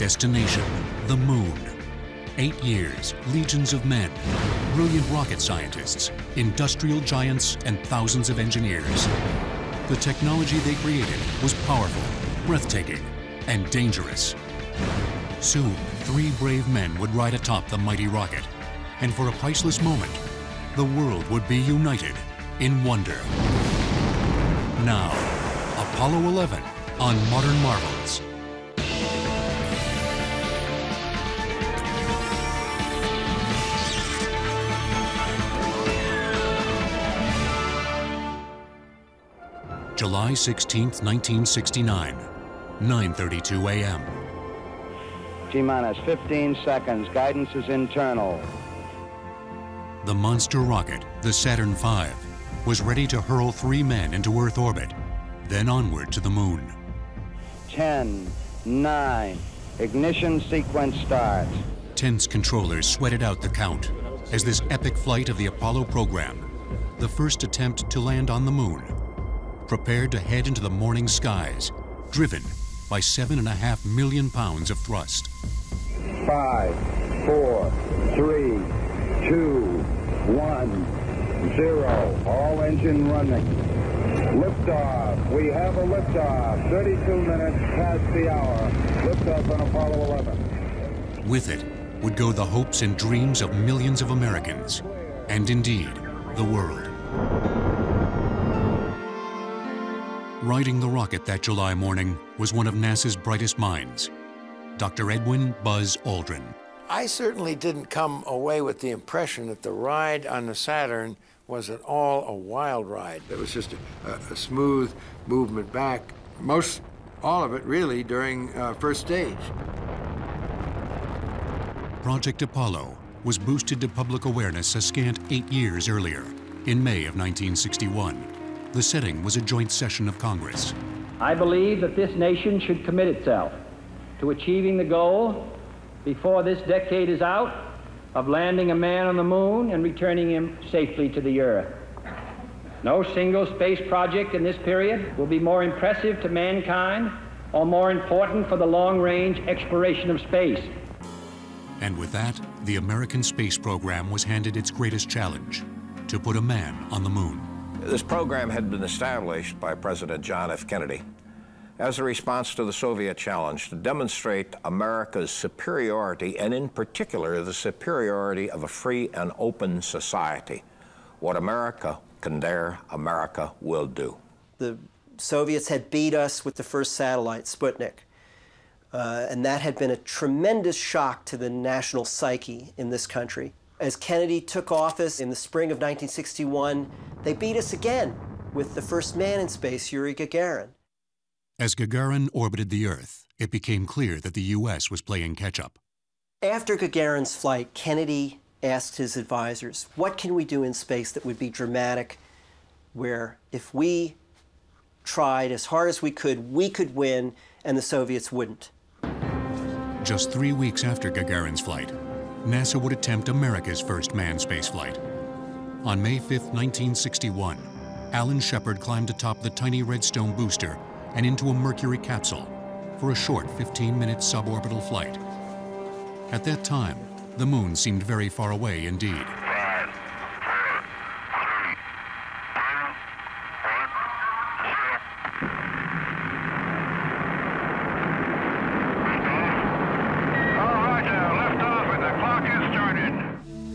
Destination, the moon. Eight years, legions of men, brilliant rocket scientists, industrial giants, and thousands of engineers. The technology they created was powerful, breathtaking, and dangerous. Soon, three brave men would ride atop the mighty rocket, and for a priceless moment, the world would be united in wonder. Now, Apollo 11 on Modern Marvels. July 16, 1969, 9.32 a.m. T-minus 15 seconds. Guidance is internal. The monster rocket, the Saturn V, was ready to hurl three men into Earth orbit, then onward to the moon. 10, 9, ignition sequence starts. Tense controllers sweated out the count as this epic flight of the Apollo program, the first attempt to land on the moon, prepared to head into the morning skies, driven by seven and a half million pounds of thrust. Five, four, three, two, one, zero. All engine running. Liftoff. We have a liftoff. 32 minutes past the hour. Liftoff on Apollo 11. With it would go the hopes and dreams of millions of Americans, and indeed, the world. Riding the rocket that July morning was one of NASA's brightest minds, Dr. Edwin Buzz Aldrin. I certainly didn't come away with the impression that the ride on the Saturn was at all a wild ride. It was just a, a smooth movement back, most, all of it really, during uh, first stage. Project Apollo was boosted to public awareness a scant eight years earlier, in May of 1961. The setting was a joint session of Congress. I believe that this nation should commit itself to achieving the goal before this decade is out of landing a man on the moon and returning him safely to the earth. No single space project in this period will be more impressive to mankind or more important for the long-range exploration of space. And with that, the American space program was handed its greatest challenge, to put a man on the moon. This program had been established by President John F. Kennedy as a response to the Soviet challenge to demonstrate America's superiority, and in particular, the superiority of a free and open society. What America can dare, America will do. The Soviets had beat us with the first satellite, Sputnik. Uh, and that had been a tremendous shock to the national psyche in this country. As Kennedy took office in the spring of 1961, they beat us again with the first man in space, Yuri Gagarin. As Gagarin orbited the Earth, it became clear that the U.S. was playing catch up. After Gagarin's flight, Kennedy asked his advisors, What can we do in space that would be dramatic, where if we tried as hard as we could, we could win and the Soviets wouldn't? Just three weeks after Gagarin's flight, NASA would attempt America's first manned spaceflight. On May 5, 1961, Alan Shepard climbed atop the tiny Redstone booster and into a Mercury capsule for a short 15-minute suborbital flight. At that time, the moon seemed very far away indeed.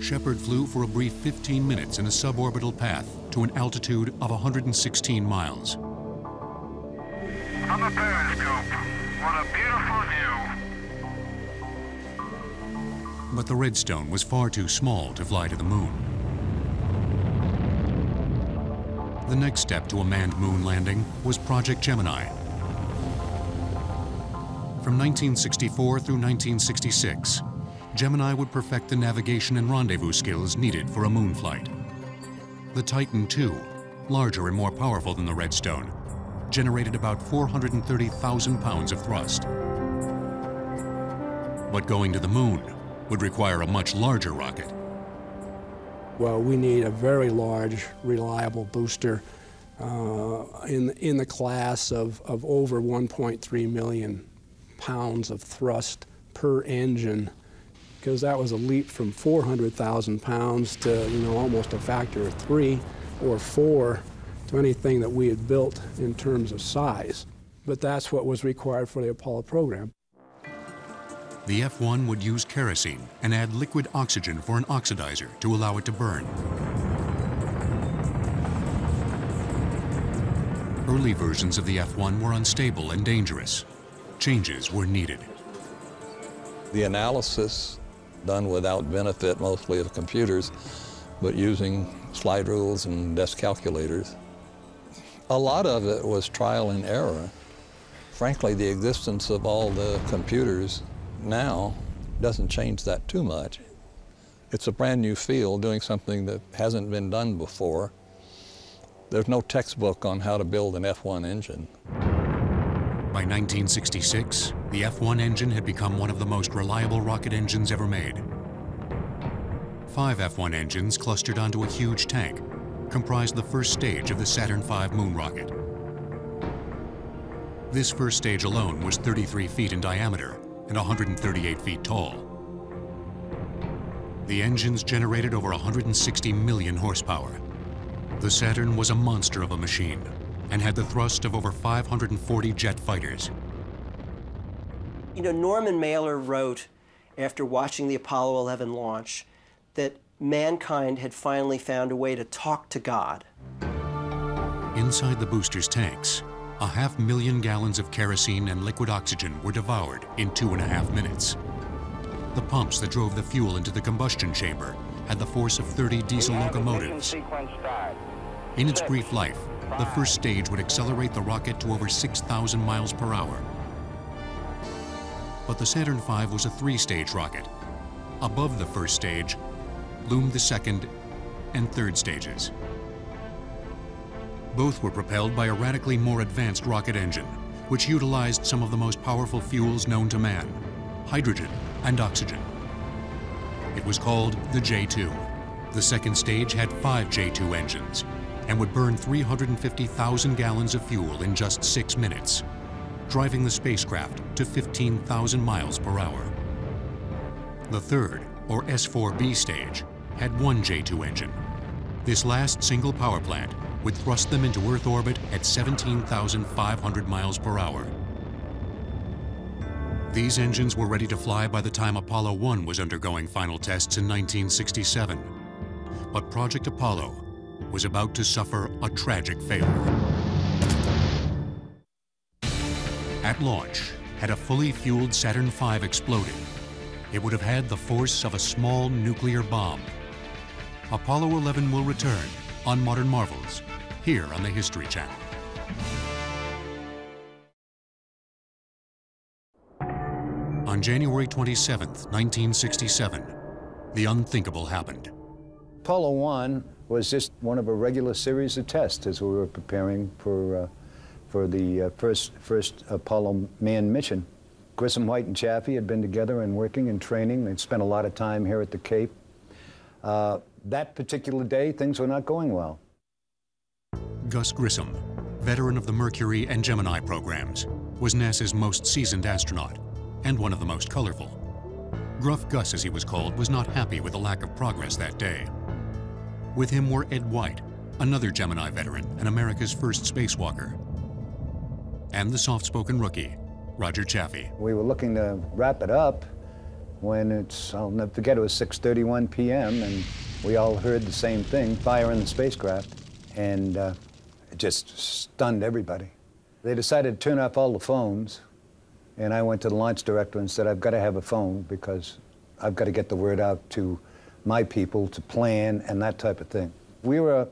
Shepard flew for a brief 15 minutes in a suborbital path to an altitude of 116 miles. On the periscope, what a beautiful view. But the Redstone was far too small to fly to the moon. The next step to a manned moon landing was Project Gemini. From 1964 through 1966, Gemini would perfect the navigation and rendezvous skills needed for a moon flight. The Titan II, larger and more powerful than the Redstone, generated about 430,000 pounds of thrust. But going to the moon would require a much larger rocket. Well, we need a very large, reliable booster uh, in, in the class of, of over 1.3 million pounds of thrust per engine because that was a leap from 400,000 pounds to you know almost a factor of three or four to anything that we had built in terms of size. But that's what was required for the Apollo program. The F-1 would use kerosene and add liquid oxygen for an oxidizer to allow it to burn. Early versions of the F-1 were unstable and dangerous. Changes were needed. The analysis done without benefit mostly of computers, but using slide rules and desk calculators. A lot of it was trial and error. Frankly, the existence of all the computers now doesn't change that too much. It's a brand new field doing something that hasn't been done before. There's no textbook on how to build an F1 engine. By 1966, the F-1 engine had become one of the most reliable rocket engines ever made. Five F-1 engines clustered onto a huge tank comprised the first stage of the Saturn V moon rocket. This first stage alone was 33 feet in diameter and 138 feet tall. The engines generated over 160 million horsepower. The Saturn was a monster of a machine and had the thrust of over 540 jet fighters. You know, Norman Mailer wrote after watching the Apollo 11 launch that mankind had finally found a way to talk to God. Inside the booster's tanks, a half million gallons of kerosene and liquid oxygen were devoured in two and a half minutes. The pumps that drove the fuel into the combustion chamber had the force of 30 diesel locomotives. In its brief life, the first stage would accelerate the rocket to over 6,000 miles per hour. But the Saturn V was a three-stage rocket. Above the first stage loomed the second and third stages. Both were propelled by a radically more advanced rocket engine, which utilized some of the most powerful fuels known to man, hydrogen and oxygen. It was called the J-2. The second stage had five J-2 engines and would burn 350,000 gallons of fuel in just six minutes, driving the spacecraft to 15,000 miles per hour. The third, or S-4B stage, had one J-2 engine. This last single power plant would thrust them into Earth orbit at 17,500 miles per hour. These engines were ready to fly by the time Apollo 1 was undergoing final tests in 1967. But Project Apollo was about to suffer a tragic failure. At launch, had a fully fueled Saturn V exploded, it would have had the force of a small nuclear bomb. Apollo 11 will return on Modern Marvels, here on the History Channel. On January 27, 1967, the unthinkable happened. Apollo 1 was just one of a regular series of tests as we were preparing for, uh, for the uh, first, first Apollo manned mission. Grissom, White, and Chaffee had been together and working and training. They'd spent a lot of time here at the Cape. Uh, that particular day, things were not going well. Gus Grissom, veteran of the Mercury and Gemini programs, was NASA's most seasoned astronaut and one of the most colorful. Gruff Gus, as he was called, was not happy with the lack of progress that day. With him were Ed White, another Gemini veteran and America's first spacewalker, and the soft-spoken rookie, Roger Chaffee. We were looking to wrap it up when it's, I'll never forget, it was 6.31 p.m. and we all heard the same thing, fire in the spacecraft, and uh, it just stunned everybody. They decided to turn off all the phones, and I went to the launch director and said, I've got to have a phone because I've got to get the word out to my people to plan and that type of thing. We were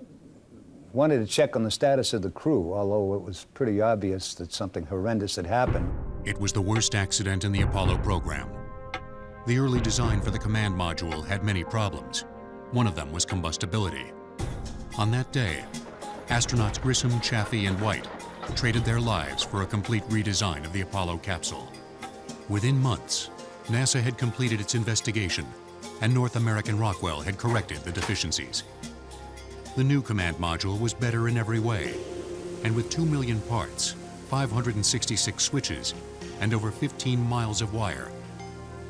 wanted to check on the status of the crew, although it was pretty obvious that something horrendous had happened. It was the worst accident in the Apollo program. The early design for the command module had many problems. One of them was combustibility. On that day, astronauts Grissom, Chaffee, and White traded their lives for a complete redesign of the Apollo capsule. Within months, NASA had completed its investigation and North American Rockwell had corrected the deficiencies. The new command module was better in every way, and with 2 million parts, 566 switches, and over 15 miles of wire,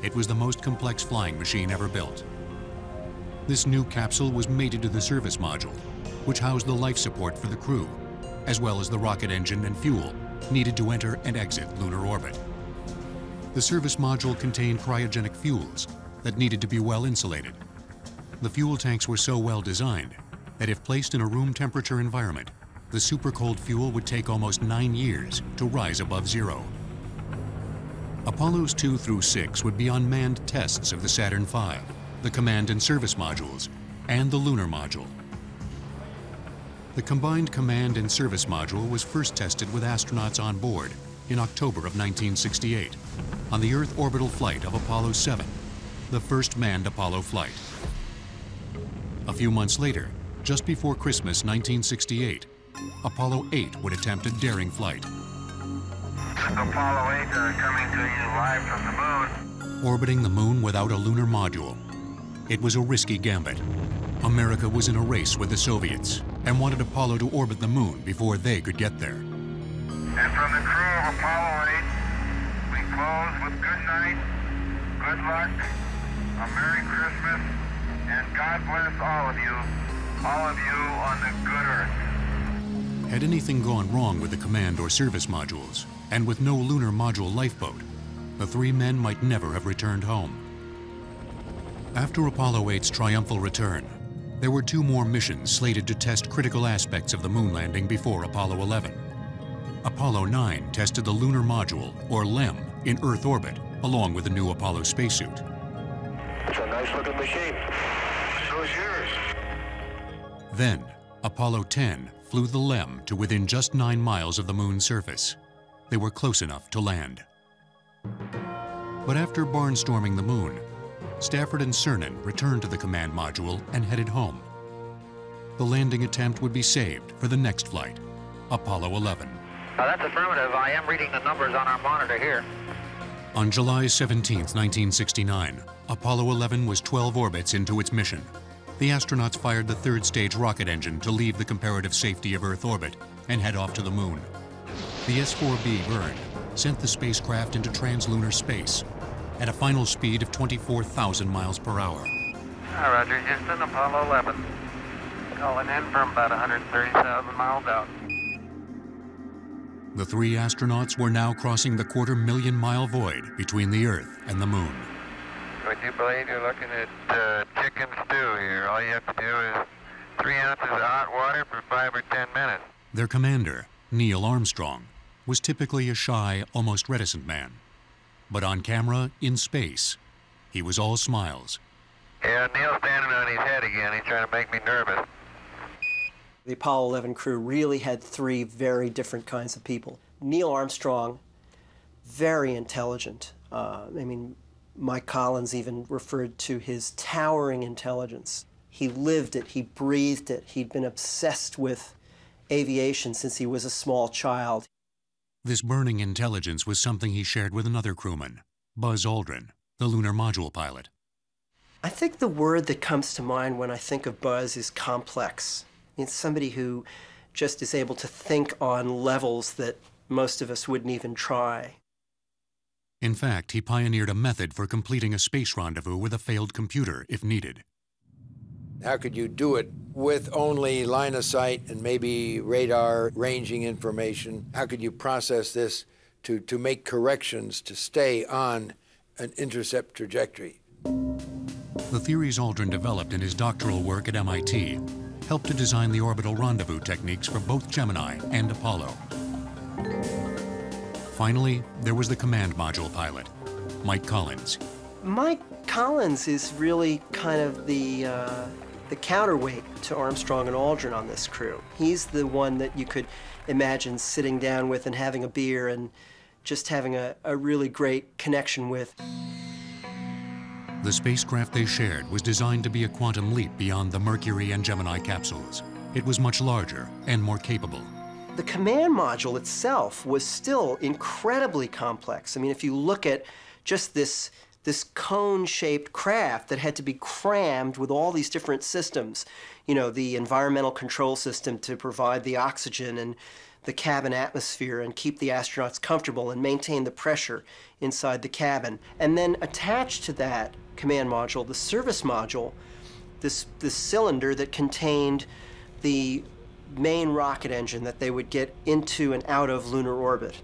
it was the most complex flying machine ever built. This new capsule was mated to the service module, which housed the life support for the crew, as well as the rocket engine and fuel needed to enter and exit lunar orbit. The service module contained cryogenic fuels that needed to be well insulated. The fuel tanks were so well designed that if placed in a room temperature environment, the super cold fuel would take almost nine years to rise above zero. Apollos 2 through 6 would be unmanned tests of the Saturn V, the command and service modules, and the lunar module. The combined command and service module was first tested with astronauts on board in October of 1968 on the Earth orbital flight of Apollo 7, the first manned Apollo flight. A few months later, just before Christmas 1968, Apollo 8 would attempt a daring flight. Apollo 8 uh, coming to you live from the moon. Orbiting the moon without a lunar module. It was a risky gambit. America was in a race with the Soviets and wanted Apollo to orbit the moon before they could get there. And from the crew of Apollo 8, we close with good night, good luck, a Merry Christmas, and God bless all of you, all of you on the good earth. Had anything gone wrong with the command or service modules, and with no lunar module lifeboat, the three men might never have returned home. After Apollo 8's triumphal return, there were two more missions slated to test critical aspects of the moon landing before Apollo 11. Apollo 9 tested the lunar module, or LEM, in Earth orbit, along with the new Apollo spacesuit. It's a nice looking machine. So is yours. Then, Apollo 10 flew the LEM to within just nine miles of the moon's surface. They were close enough to land. But after barnstorming the moon, Stafford and Cernan returned to the command module and headed home. The landing attempt would be saved for the next flight, Apollo 11. Uh, that's affirmative. I am reading the numbers on our monitor here. On July 17, 1969, Apollo 11 was 12 orbits into its mission. The astronauts fired the third stage rocket engine to leave the comparative safety of Earth orbit and head off to the moon. The S-4B Verne sent the spacecraft into translunar space at a final speed of 24,000 miles per hour. Hi, Roger. Houston, Apollo 11. Calling in from about 130,000 miles out. The three astronauts were now crossing the quarter million mile void between the Earth and the Moon. Would you believe you're looking at uh, chicken stew here? All you have to do is three ounces of hot water for five or ten minutes. Their commander, Neil Armstrong, was typically a shy, almost reticent man. But on camera, in space, he was all smiles. Yeah, Neil's standing on his head again. He's trying to make me nervous. The Apollo 11 crew really had three very different kinds of people. Neil Armstrong, very intelligent. Uh, I mean, Mike Collins even referred to his towering intelligence. He lived it, he breathed it, he'd been obsessed with aviation since he was a small child. This burning intelligence was something he shared with another crewman, Buzz Aldrin, the lunar module pilot. I think the word that comes to mind when I think of Buzz is complex. It's somebody who just is able to think on levels that most of us wouldn't even try. In fact, he pioneered a method for completing a space rendezvous with a failed computer if needed. How could you do it with only line of sight and maybe radar ranging information? How could you process this to, to make corrections to stay on an intercept trajectory? The theories Aldrin developed in his doctoral work at MIT helped to design the orbital rendezvous techniques for both Gemini and Apollo. Finally, there was the command module pilot, Mike Collins. Mike Collins is really kind of the uh, the counterweight to Armstrong and Aldrin on this crew. He's the one that you could imagine sitting down with and having a beer and just having a, a really great connection with. The spacecraft they shared was designed to be a quantum leap beyond the Mercury and Gemini capsules. It was much larger and more capable. The command module itself was still incredibly complex. I mean, if you look at just this this cone-shaped craft that had to be crammed with all these different systems, you know, the environmental control system to provide the oxygen and the cabin atmosphere and keep the astronauts comfortable and maintain the pressure inside the cabin. And then attached to that command module, the service module, this, this cylinder that contained the main rocket engine that they would get into and out of lunar orbit.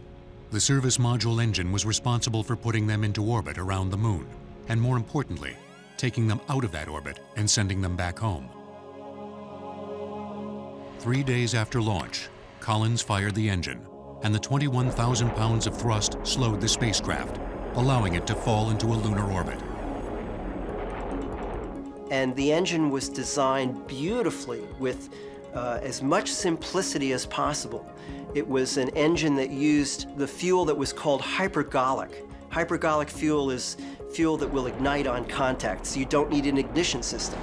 The service module engine was responsible for putting them into orbit around the moon, and more importantly, taking them out of that orbit and sending them back home. Three days after launch, Collins fired the engine, and the 21,000 pounds of thrust slowed the spacecraft, allowing it to fall into a lunar orbit. And the engine was designed beautifully with uh, as much simplicity as possible. It was an engine that used the fuel that was called hypergolic. Hypergolic fuel is fuel that will ignite on contact, so you don't need an ignition system.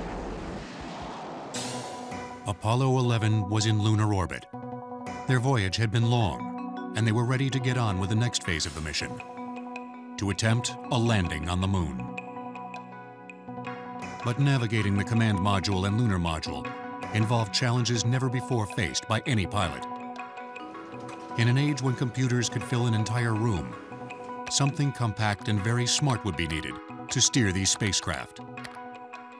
Apollo 11 was in lunar orbit. Their voyage had been long, and they were ready to get on with the next phase of the mission to attempt a landing on the moon. But navigating the command module and lunar module involved challenges never before faced by any pilot. In an age when computers could fill an entire room, something compact and very smart would be needed to steer these spacecraft.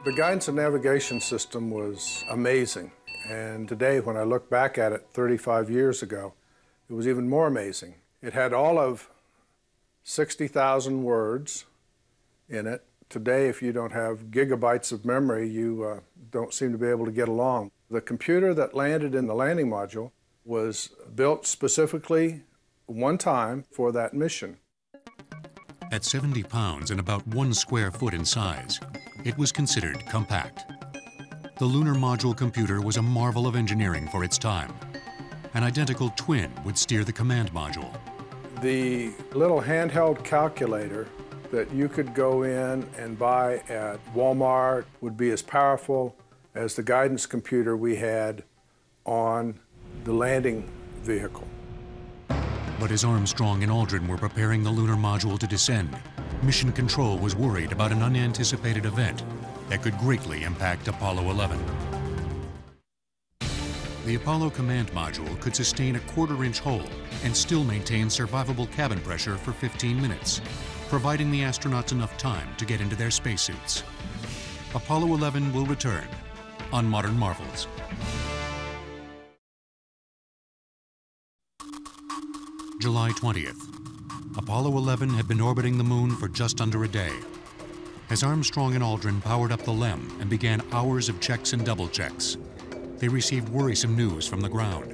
The guidance and navigation system was amazing. And today, when I look back at it 35 years ago, it was even more amazing. It had all of 60,000 words in it. Today, if you don't have gigabytes of memory, you uh, don't seem to be able to get along. The computer that landed in the landing module was built specifically one time for that mission. At 70 pounds and about one square foot in size, it was considered compact. The lunar module computer was a marvel of engineering for its time. An identical twin would steer the command module. The little handheld calculator that you could go in and buy at Walmart would be as powerful as the guidance computer we had on the landing vehicle. But as Armstrong and Aldrin were preparing the lunar module to descend, Mission Control was worried about an unanticipated event that could greatly impact Apollo 11. The Apollo command module could sustain a quarter-inch hole and still maintain survivable cabin pressure for 15 minutes, providing the astronauts enough time to get into their spacesuits. Apollo 11 will return on Modern Marvels. July 20th. Apollo 11 had been orbiting the moon for just under a day. As Armstrong and Aldrin powered up the LEM and began hours of checks and double checks, they received worrisome news from the ground.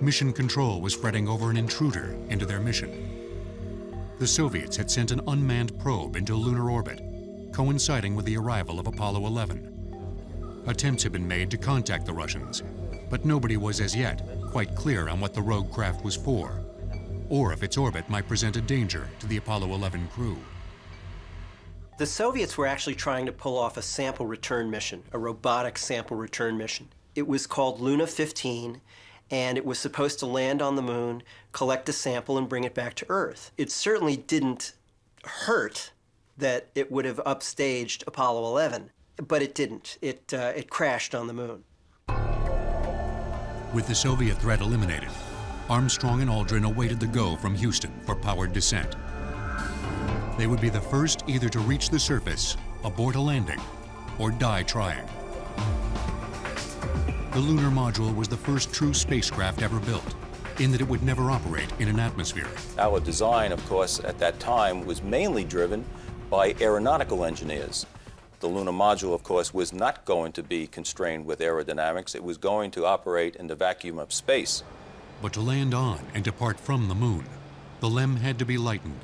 Mission Control was fretting over an intruder into their mission. The Soviets had sent an unmanned probe into lunar orbit, coinciding with the arrival of Apollo 11. Attempts had been made to contact the Russians, but nobody was as yet quite clear on what the rogue craft was for or if its orbit might present a danger to the Apollo 11 crew. The Soviets were actually trying to pull off a sample return mission, a robotic sample return mission. It was called Luna 15, and it was supposed to land on the moon, collect a sample, and bring it back to Earth. It certainly didn't hurt that it would have upstaged Apollo 11, but it didn't. It, uh, it crashed on the moon. With the Soviet threat eliminated, Armstrong and Aldrin awaited the go from Houston for powered descent. They would be the first either to reach the surface, abort a landing, or die trying. The lunar module was the first true spacecraft ever built, in that it would never operate in an atmosphere. Our design, of course, at that time was mainly driven by aeronautical engineers. The lunar module, of course, was not going to be constrained with aerodynamics. It was going to operate in the vacuum of space. But to land on and depart from the moon, the LEM had to be lightened.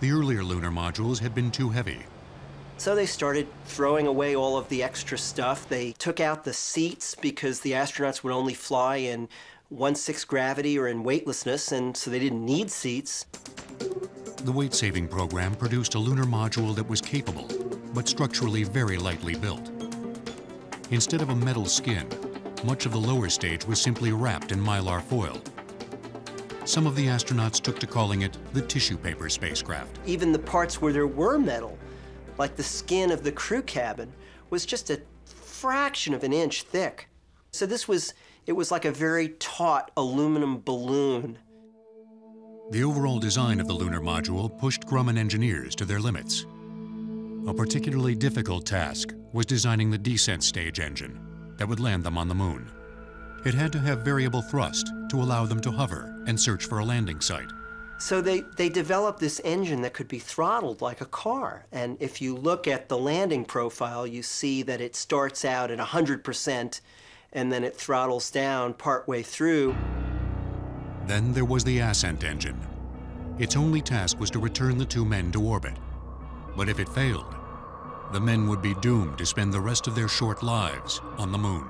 The earlier lunar modules had been too heavy. So they started throwing away all of the extra stuff. They took out the seats because the astronauts would only fly in one-sixth gravity or in weightlessness, and so they didn't need seats. The weight-saving program produced a lunar module that was capable, but structurally very lightly built. Instead of a metal skin, much of the lower stage was simply wrapped in mylar foil. Some of the astronauts took to calling it the tissue paper spacecraft. Even the parts where there were metal, like the skin of the crew cabin, was just a fraction of an inch thick. So this was it was like a very taut aluminum balloon. The overall design of the lunar module pushed Grumman engineers to their limits. A particularly difficult task was designing the descent stage engine that would land them on the moon. It had to have variable thrust to allow them to hover and search for a landing site. So they, they developed this engine that could be throttled like a car. And if you look at the landing profile, you see that it starts out at 100% and then it throttles down partway through. Then there was the ascent engine. Its only task was to return the two men to orbit. But if it failed, the men would be doomed to spend the rest of their short lives on the moon.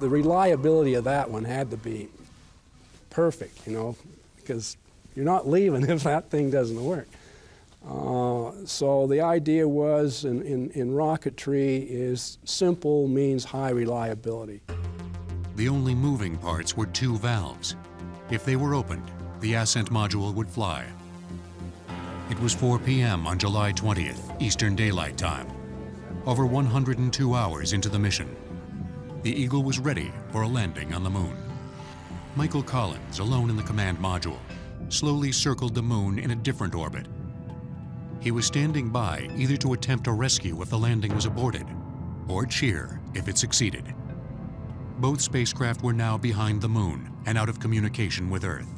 The reliability of that one had to be perfect, you know, because you're not leaving if that thing doesn't work. Uh, so the idea was in, in, in rocketry is simple means high reliability. The only moving parts were two valves. If they were opened, the ascent module would fly. It was 4 p.m. on July 20th, Eastern Daylight Time. Over 102 hours into the mission, the Eagle was ready for a landing on the moon. Michael Collins, alone in the command module, slowly circled the moon in a different orbit. He was standing by either to attempt a rescue if the landing was aborted, or cheer if it succeeded. Both spacecraft were now behind the moon and out of communication with Earth.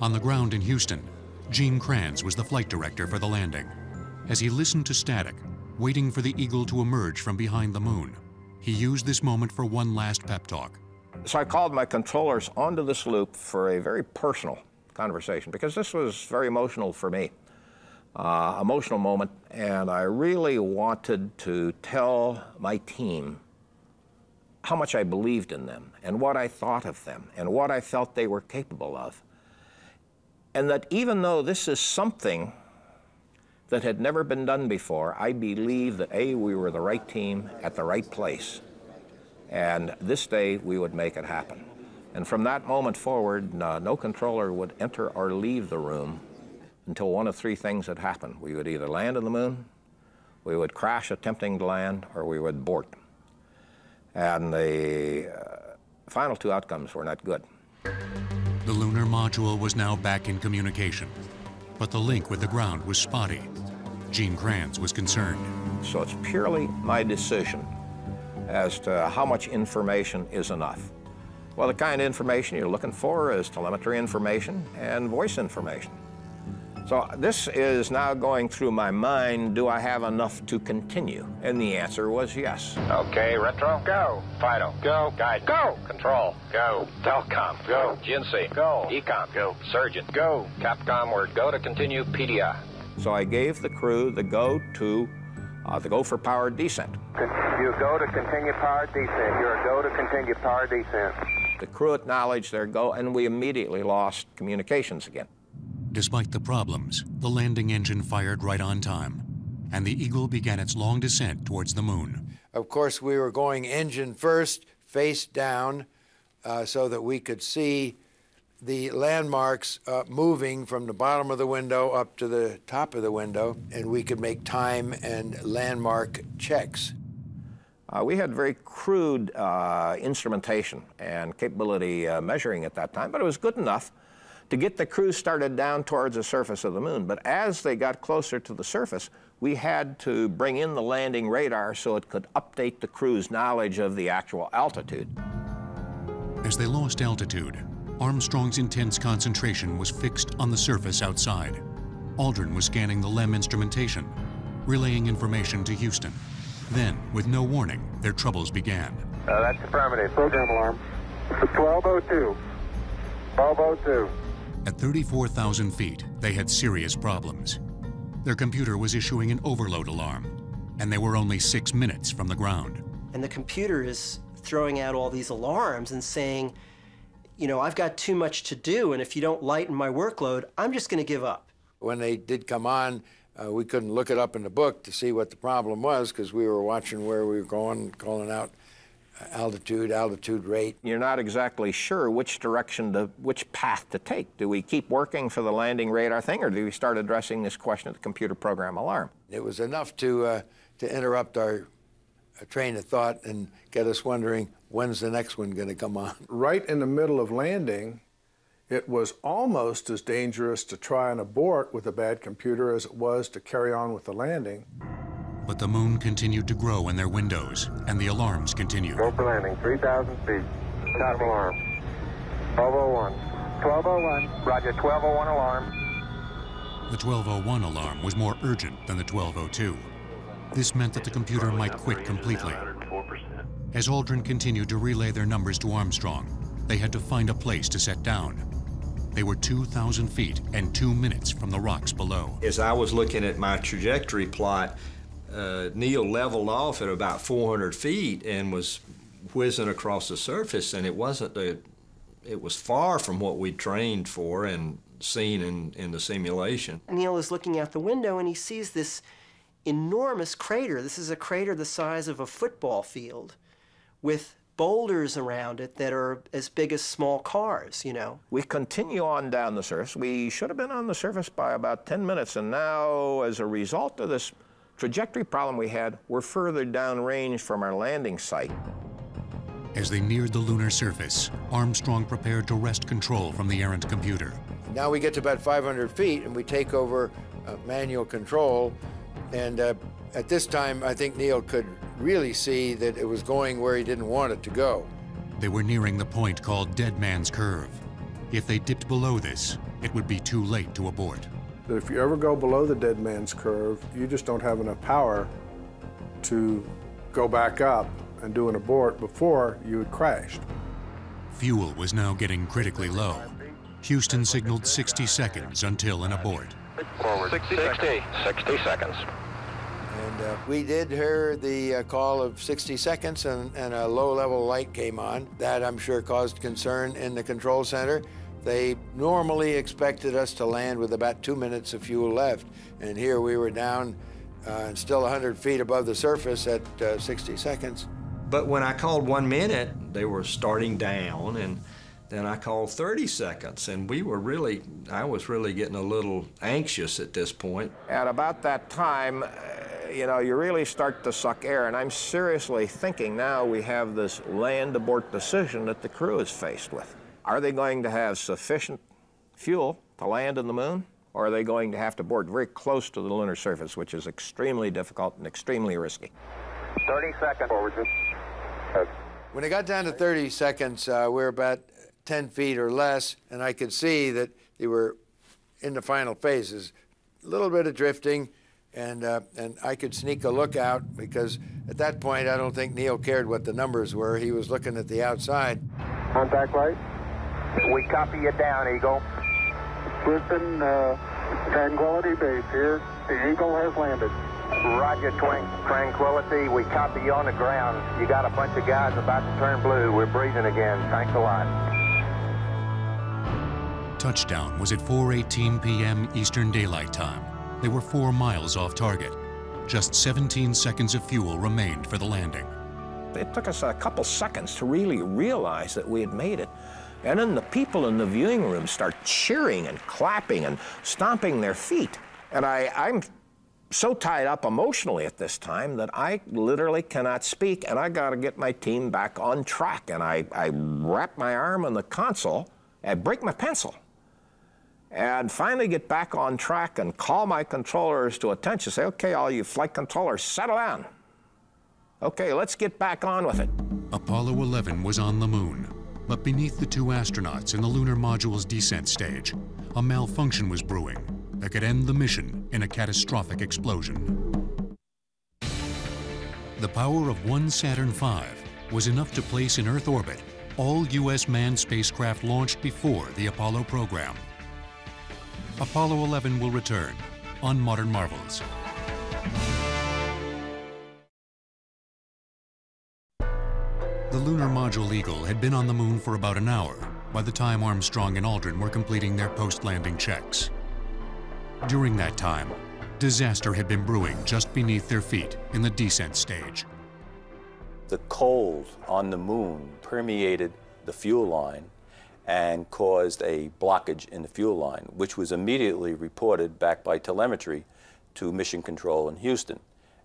On the ground in Houston, Gene Kranz was the flight director for the landing. As he listened to static, waiting for the Eagle to emerge from behind the moon, he used this moment for one last pep talk. So I called my controllers onto this loop for a very personal conversation because this was very emotional for me. Uh, emotional moment, and I really wanted to tell my team how much I believed in them and what I thought of them and what I felt they were capable of. And that even though this is something that had never been done before, I believe that A, we were the right team at the right place. And this day we would make it happen. And from that moment forward, uh, no controller would enter or leave the room until one of three things had happened. We would either land on the moon, we would crash attempting to land, or we would abort. And the uh, final two outcomes were not good. The lunar module was now back in communication, but the link with the ground was spotty. Gene Kranz was concerned. So it's purely my decision as to how much information is enough. Well, the kind of information you're looking for is telemetry information and voice information. So this is now going through my mind, do I have enough to continue? And the answer was yes. Okay, Retro, go. Fido, go. Guide, go. Control, go. Telcom, go. GNC, go. EECOM, go. Surgeon, go. Capcom, word go to continue PDI. So I gave the crew the go to uh, the go for power descent. You go to continue power descent. You're a go to continue power descent. The crew acknowledged their go, and we immediately lost communications again. Despite the problems, the landing engine fired right on time, and the Eagle began its long descent towards the moon. Of course, we were going engine first, face down, uh, so that we could see the landmarks uh, moving from the bottom of the window up to the top of the window, and we could make time and landmark checks. Uh, we had very crude uh, instrumentation and capability uh, measuring at that time, but it was good enough to get the crew started down towards the surface of the moon. But as they got closer to the surface, we had to bring in the landing radar so it could update the crew's knowledge of the actual altitude. As they lost altitude, Armstrong's intense concentration was fixed on the surface outside. Aldrin was scanning the LEM instrumentation, relaying information to Houston. Then, with no warning, their troubles began. Uh, that's affirmative. Program alarm. 1202. 1202. At 34,000 feet, they had serious problems. Their computer was issuing an overload alarm, and they were only six minutes from the ground. And the computer is throwing out all these alarms and saying, you know, I've got too much to do, and if you don't lighten my workload, I'm just going to give up. When they did come on, uh, we couldn't look it up in the book to see what the problem was because we were watching where we were going, calling out altitude, altitude rate. You're not exactly sure which direction to, which path to take. Do we keep working for the landing radar thing, or do we start addressing this question at the computer program alarm? It was enough to uh, to interrupt our a train of thought and get us wondering when's the next one going to come on. Right in the middle of landing, it was almost as dangerous to try and abort with a bad computer as it was to carry on with the landing. But the moon continued to grow in their windows, and the alarms continued. Go for landing, 3,000 feet. Top alarm. 1201. 1201. Roger, 1201 alarm. The 1201 alarm was more urgent than the 1202. This meant that the computer might quit completely. As Aldrin continued to relay their numbers to Armstrong, they had to find a place to set down. They were 2,000 feet and two minutes from the rocks below. As I was looking at my trajectory plot, uh, Neil leveled off at about 400 feet and was whizzing across the surface, and it wasn't the, it was far from what we trained for and seen in, in the simulation. Neil is looking out the window and he sees this enormous crater. This is a crater the size of a football field with boulders around it that are as big as small cars, you know. We continue on down the surface. We should have been on the surface by about 10 minutes, and now, as a result of this trajectory problem we had, we're further downrange from our landing site. As they neared the lunar surface, Armstrong prepared to wrest control from the errant computer. Now we get to about 500 feet and we take over uh, manual control. And uh, at this time, I think Neil could really see that it was going where he didn't want it to go. They were nearing the point called Dead Man's Curve. If they dipped below this, it would be too late to abort. That if you ever go below the dead man's curve, you just don't have enough power to go back up and do an abort before you had crashed. Fuel was now getting critically low. Houston signaled 60 seconds until an abort. Forward. 60, 60, 60 seconds. And uh, we did hear the uh, call of 60 seconds, and, and a low level light came on. That I'm sure caused concern in the control center. They normally expected us to land with about two minutes of fuel left, and here we were down uh, and still 100 feet above the surface at uh, 60 seconds. But when I called one minute, they were starting down, and then I called 30 seconds, and we were really, I was really getting a little anxious at this point. At about that time, uh, you know, you really start to suck air, and I'm seriously thinking now we have this land abort decision that the crew is faced with. Are they going to have sufficient fuel to land on the moon, or are they going to have to board very close to the lunar surface, which is extremely difficult and extremely risky? 30 seconds. Forward. When it got down to 30 seconds, uh, we are about 10 feet or less, and I could see that they were in the final phases. A little bit of drifting, and, uh, and I could sneak a look out because at that point I don't think Neil cared what the numbers were. He was looking at the outside. Contact light. We copy you down, Eagle. Listen, uh, Tranquility Base here. The Eagle has landed. Roger, twin, Tranquility. We copy you on the ground. You got a bunch of guys about to turn blue. We're breathing again. Thanks a lot. Touchdown was at 4:18 p.m. Eastern Daylight Time. They were 4 miles off target. Just 17 seconds of fuel remained for the landing. It took us a couple seconds to really realize that we had made it. And then the people in the viewing room start cheering and clapping and stomping their feet. And I, I'm so tied up emotionally at this time that I literally cannot speak, and I got to get my team back on track. And I, I wrap my arm on the console and break my pencil. And finally get back on track and call my controllers to attention. Say, okay, all you flight controllers, settle down. Okay, let's get back on with it. Apollo 11 was on the moon, but beneath the two astronauts in the lunar module's descent stage, a malfunction was brewing that could end the mission in a catastrophic explosion. The power of one Saturn V was enough to place in Earth orbit all U.S. manned spacecraft launched before the Apollo program. Apollo 11 will return on Modern Marvels. The lunar module Eagle had been on the moon for about an hour by the time Armstrong and Aldrin were completing their post-landing checks. During that time, disaster had been brewing just beneath their feet in the descent stage. The cold on the moon permeated the fuel line and caused a blockage in the fuel line, which was immediately reported back by telemetry to Mission Control in Houston.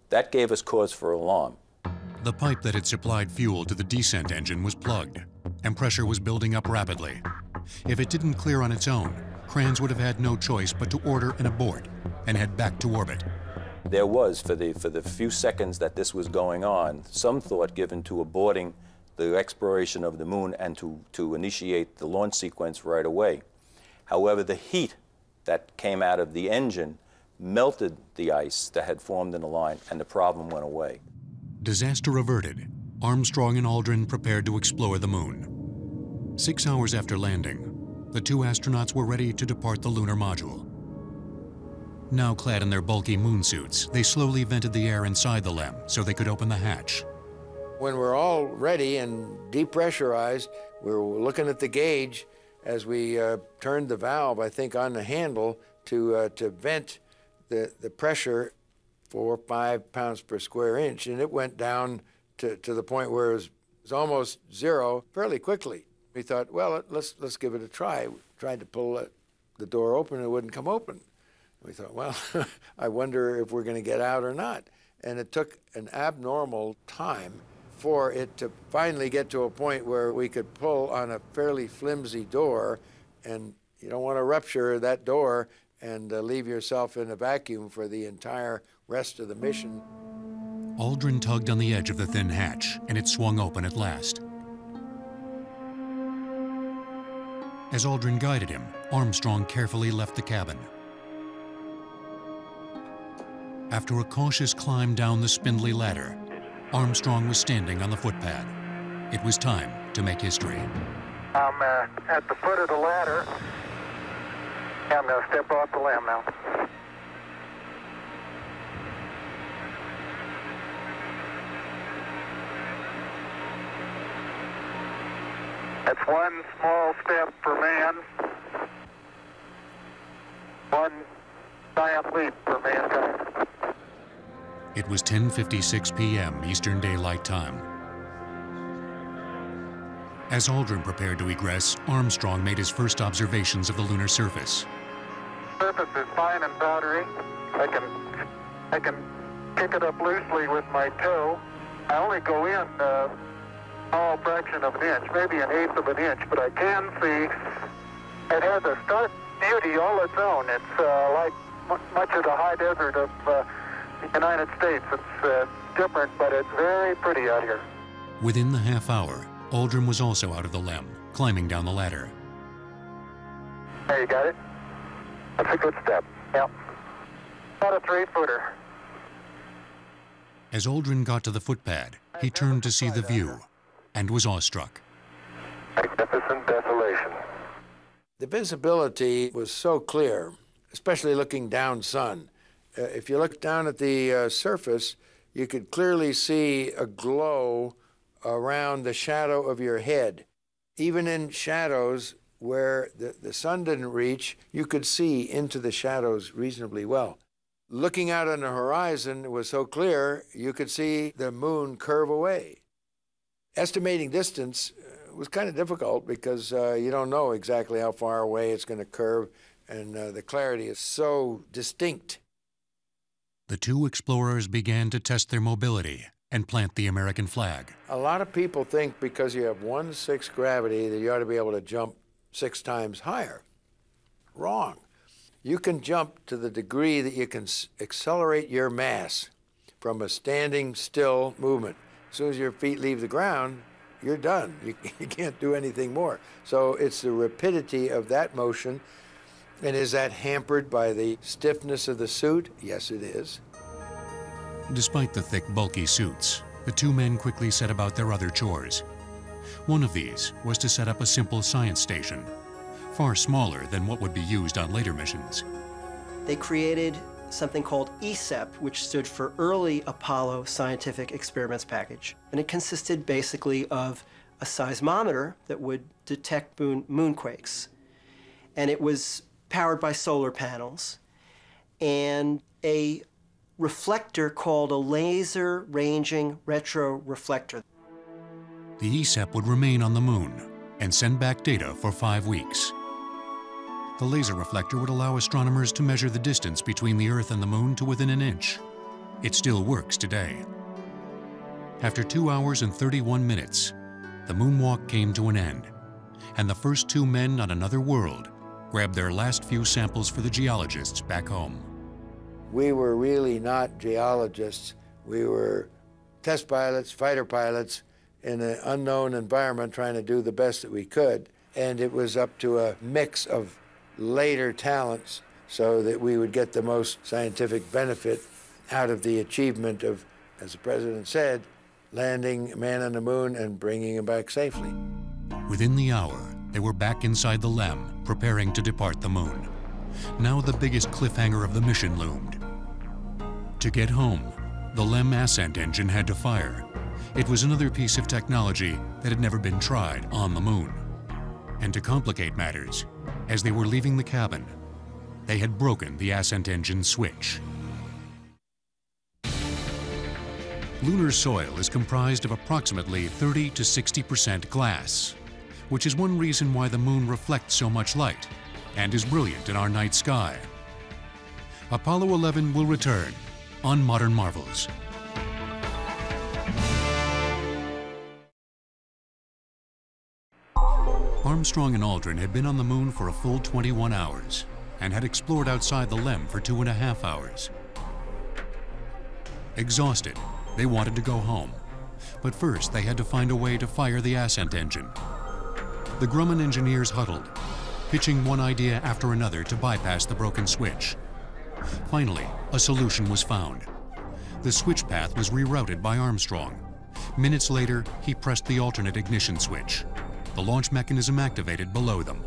That gave us cause for alarm. The pipe that had supplied fuel to the descent engine was plugged, and pressure was building up rapidly. If it didn't clear on its own, Kranz would have had no choice but to order an abort and head back to orbit. There was, for the, for the few seconds that this was going on, some thought given to aborting the exploration of the moon and to, to initiate the launch sequence right away. However, the heat that came out of the engine melted the ice that had formed in the line, and the problem went away. Disaster averted, Armstrong and Aldrin prepared to explore the moon. Six hours after landing, the two astronauts were ready to depart the lunar module. Now clad in their bulky moon suits, they slowly vented the air inside the LEM so they could open the hatch. When we're all ready and depressurized, we were looking at the gauge as we uh, turned the valve, I think, on the handle to, uh, to vent the, the pressure for five pounds per square inch. And it went down to, to the point where it was, it was almost zero fairly quickly. We thought, well, let's, let's give it a try. We tried to pull it, the door open, it wouldn't come open. We thought, well, I wonder if we're going to get out or not. And it took an abnormal time for it to finally get to a point where we could pull on a fairly flimsy door, and you don't want to rupture that door and uh, leave yourself in a vacuum for the entire rest of the mission. Aldrin tugged on the edge of the thin hatch, and it swung open at last. As Aldrin guided him, Armstrong carefully left the cabin. After a cautious climb down the spindly ladder, Armstrong was standing on the footpad. It was time to make history. I'm uh, at the foot of the ladder. I'm going to step off the LEM now. That's one small step for man, one giant leap for mankind. It was 10:56 p.m. Eastern Daylight Time. As Aldrin prepared to egress, Armstrong made his first observations of the lunar surface. Surface is fine and powdery. I can I can pick it up loosely with my toe. I only go in a small fraction of an inch, maybe an eighth of an inch, but I can see it has a stark beauty all its own. It's uh, like much of the high desert of uh, United States. It's uh, different, but it's very pretty out here. Within the half hour, Aldrin was also out of the LEM, climbing down the ladder. There, you got it? That's a good step. Yep. About a three-footer. As Aldrin got to the footpad, he turned to see the view and was awestruck. Magnificent desolation. The visibility was so clear, especially looking down sun. Uh, if you look down at the uh, surface, you could clearly see a glow around the shadow of your head. Even in shadows where the, the sun didn't reach, you could see into the shadows reasonably well. Looking out on the horizon was so clear, you could see the moon curve away. Estimating distance uh, was kind of difficult because uh, you don't know exactly how far away it's going to curve, and uh, the clarity is so distinct. The two explorers began to test their mobility and plant the American flag. A lot of people think because you have one sixth gravity that you ought to be able to jump six times higher. Wrong. You can jump to the degree that you can accelerate your mass from a standing still movement. As soon as your feet leave the ground, you're done. You, you can't do anything more. So it's the rapidity of that motion. And is that hampered by the stiffness of the suit? Yes, it is. Despite the thick, bulky suits, the two men quickly set about their other chores. One of these was to set up a simple science station, far smaller than what would be used on later missions. They created something called EASEP, which stood for Early Apollo Scientific Experiments Package. And it consisted basically of a seismometer that would detect moon, moonquakes. And it was powered by solar panels and a reflector called a laser ranging retroreflector. The EASEP would remain on the moon and send back data for five weeks. The laser reflector would allow astronomers to measure the distance between the Earth and the Moon to within an inch. It still works today. After two hours and 31 minutes, the moonwalk came to an end, and the first two men on another world grabbed their last few samples for the geologists back home. We were really not geologists. We were test pilots, fighter pilots in an unknown environment trying to do the best that we could. And it was up to a mix of later talents so that we would get the most scientific benefit out of the achievement of, as the president said, landing a man on the moon and bringing him back safely. Within the hour, they were back inside the LEM, preparing to depart the moon. Now the biggest cliffhanger of the mission loomed. To get home, the LEM ascent engine had to fire. It was another piece of technology that had never been tried on the moon. And to complicate matters, as they were leaving the cabin, they had broken the ascent engine switch. Lunar soil is comprised of approximately 30 to 60% glass, which is one reason why the moon reflects so much light and is brilliant in our night sky. Apollo 11 will return on Modern Marvels. Armstrong and Aldrin had been on the moon for a full 21 hours and had explored outside the LEM for two and a half hours. Exhausted, they wanted to go home. But first, they had to find a way to fire the ascent engine. The Grumman engineers huddled, pitching one idea after another to bypass the broken switch. Finally, a solution was found. The switch path was rerouted by Armstrong. Minutes later, he pressed the alternate ignition switch. The launch mechanism activated below them.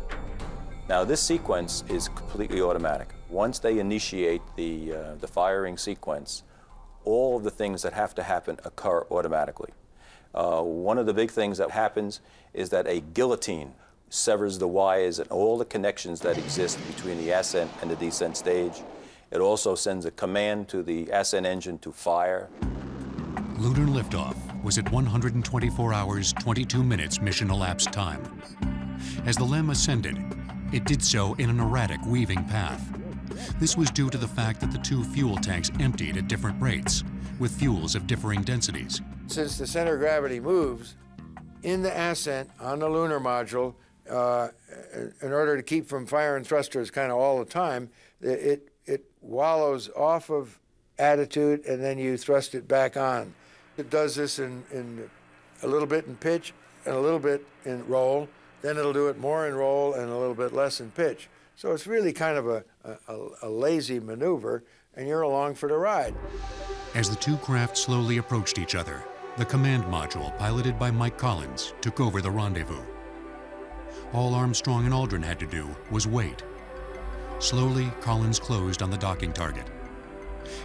Now this sequence is completely automatic. Once they initiate the, uh, the firing sequence, all of the things that have to happen occur automatically. Uh, one of the big things that happens is that a guillotine severs the wires and all the connections that exist between the ascent and the descent stage. It also sends a command to the ascent engine to fire. Lunar liftoff was at 124 hours, 22 minutes mission elapsed time. As the LEM ascended, it did so in an erratic weaving path. This was due to the fact that the two fuel tanks emptied at different rates, with fuels of differing densities. Since the center of gravity moves, in the ascent on the lunar module, uh, in order to keep from firing thrusters kind of all the time, it, it wallows off of attitude and then you thrust it back on. It does this in, in a little bit in pitch and a little bit in roll. Then it'll do it more in roll and a little bit less in pitch. So it's really kind of a, a, a lazy maneuver, and you're along for the ride. As the two craft slowly approached each other, the command module, piloted by Mike Collins, took over the rendezvous. All Armstrong and Aldrin had to do was wait. Slowly, Collins closed on the docking target.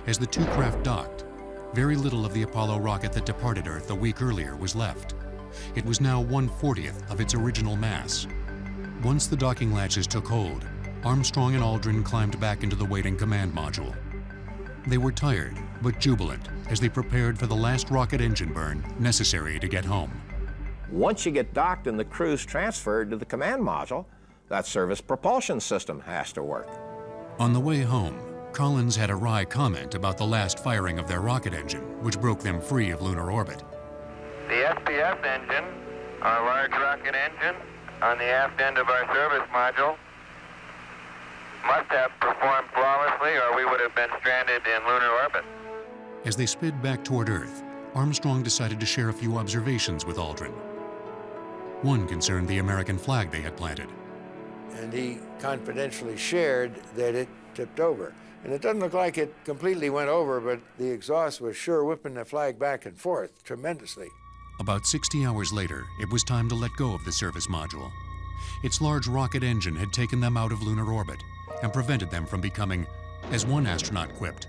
As the two craft docked, very little of the Apollo rocket that departed Earth a week earlier was left. It was now 1/40th of its original mass. Once the docking latches took hold, Armstrong and Aldrin climbed back into the waiting command module. They were tired, but jubilant as they prepared for the last rocket engine burn necessary to get home. Once you get docked and the crew's transferred to the command module, that service propulsion system has to work. On the way home, Collins had a wry comment about the last firing of their rocket engine, which broke them free of lunar orbit. The SPS engine, our large rocket engine, on the aft end of our service module, must have performed flawlessly or we would have been stranded in lunar orbit. As they sped back toward Earth, Armstrong decided to share a few observations with Aldrin. One concerned the American flag they had planted. And he confidentially shared that it tipped over. And it doesn't look like it completely went over, but the exhaust was sure whipping the flag back and forth tremendously. About 60 hours later, it was time to let go of the service module. Its large rocket engine had taken them out of lunar orbit and prevented them from becoming, as one astronaut quipped,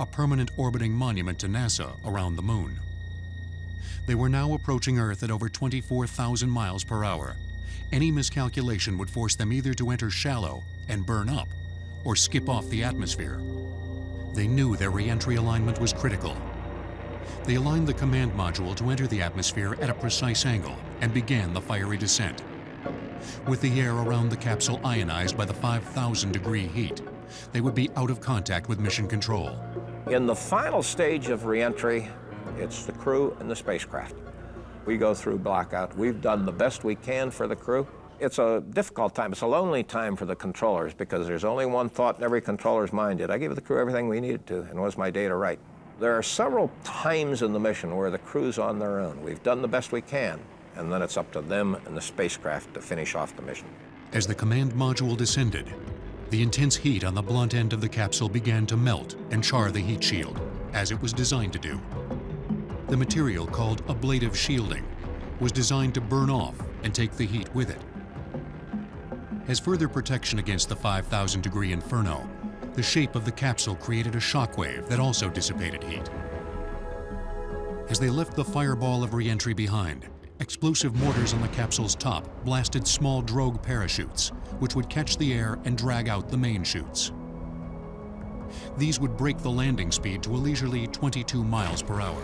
a permanent orbiting monument to NASA around the moon. They were now approaching Earth at over 24,000 miles per hour. Any miscalculation would force them either to enter shallow and burn up or skip off the atmosphere. They knew their reentry alignment was critical. They aligned the command module to enter the atmosphere at a precise angle and began the fiery descent. With the air around the capsule ionized by the 5,000 degree heat, they would be out of contact with mission control. In the final stage of reentry, It's the crew and the spacecraft. We go through blackout. We've done the best we can for the crew. It's a difficult time. It's a lonely time for the controllers because there's only one thought in every controller's mind. Did I give the crew everything we needed to, and was my data right? There are several times in the mission where the crew's on their own. We've done the best we can, and then it's up to them and the spacecraft to finish off the mission. As the command module descended, the intense heat on the blunt end of the capsule began to melt and char the heat shield, as it was designed to do. The material, called ablative shielding, was designed to burn off and take the heat with it. As further protection against the 5,000 degree inferno, the shape of the capsule created a shock wave that also dissipated heat. As they left the fireball of reentry behind, explosive mortars on the capsule's top blasted small drogue parachutes, which would catch the air and drag out the main chutes. These would break the landing speed to a leisurely 22 miles per hour.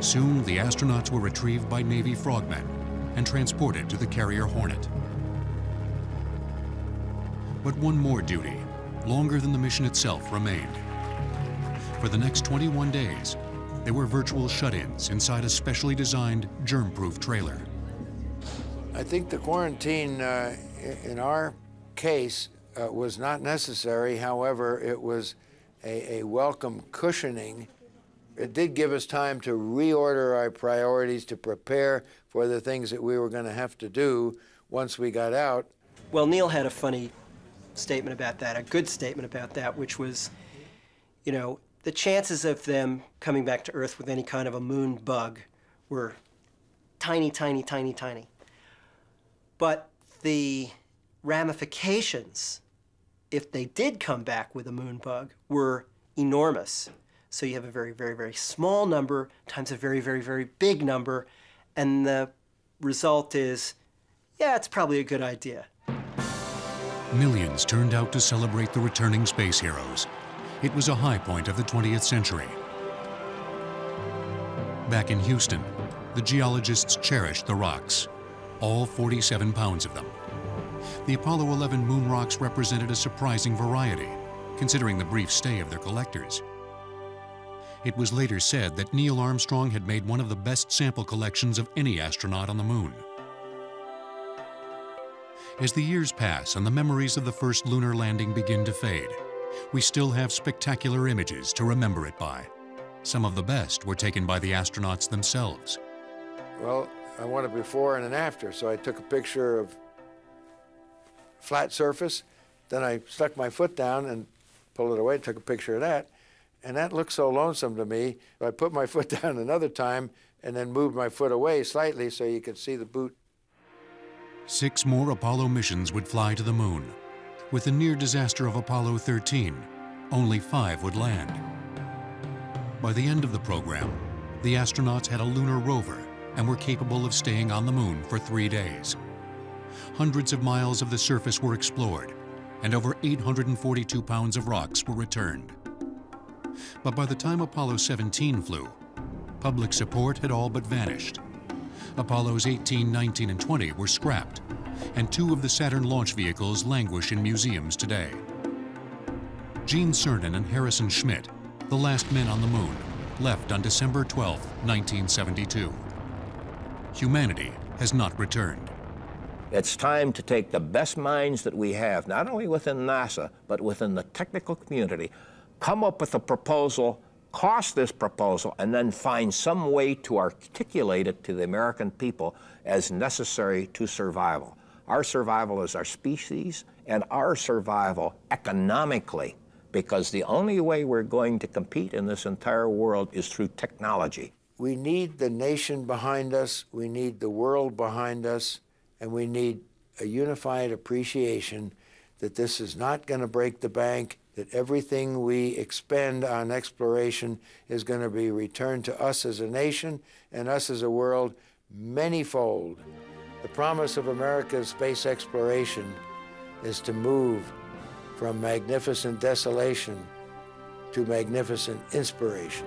Soon, the astronauts were retrieved by Navy frogmen and transported to the carrier Hornet. But one more duty, longer than the mission itself, remained. For the next 21 days, they were virtual shut-ins inside a specially designed germ-proof trailer. I think the quarantine uh, in our case uh, was not necessary. However, it was a, a welcome cushioning. It did give us time to reorder our priorities, to prepare for the things that we were going to have to do once we got out. Well, Neil had a funny statement about that, a good statement about that, which was, you know, the chances of them coming back to Earth with any kind of a moon bug were tiny, tiny, tiny, tiny. But the ramifications, if they did come back with a moon bug, were enormous. So you have a very, very, very small number times a very, very, very big number, and the result is, yeah, it's probably a good idea. Millions turned out to celebrate the returning space heroes. It was a high point of the 20th century. Back in Houston, the geologists cherished the rocks, all 47 pounds of them. The Apollo 11 moon rocks represented a surprising variety, considering the brief stay of their collectors. It was later said that Neil Armstrong had made one of the best sample collections of any astronaut on the moon. As the years pass and the memories of the first lunar landing begin to fade, we still have spectacular images to remember it by. Some of the best were taken by the astronauts themselves. Well, I wanted before and an after, so I took a picture of flat surface, then I stuck my foot down and pulled it away, took a picture of that, and that looked so lonesome to me. I put my foot down another time and then moved my foot away slightly so you could see the boot. Six more Apollo missions would fly to the moon. With the near disaster of Apollo 13, only five would land. By the end of the program, the astronauts had a lunar rover and were capable of staying on the moon for three days. Hundreds of miles of the surface were explored, and over 842 pounds of rocks were returned. But by the time Apollo 17 flew, public support had all but vanished. Apollos 18, 19, and 20 were scrapped, and two of the Saturn launch vehicles languish in museums today. Gene Cernan and Harrison Schmitt, the last men on the moon, left on December 12, 1972. Humanity has not returned. It's time to take the best minds that we have, not only within NASA, but within the technical community, come up with a proposal, cost this proposal, and then find some way to articulate it to the American people as necessary to survival. Our survival as our species and our survival economically, because the only way we're going to compete in this entire world is through technology. We need the nation behind us, we need the world behind us, and we need a unified appreciation that this is not going to break the bank, that everything we expend on exploration is going to be returned to us as a nation and us as a world manyfold. The promise of America's space exploration is to move from magnificent desolation to magnificent inspiration.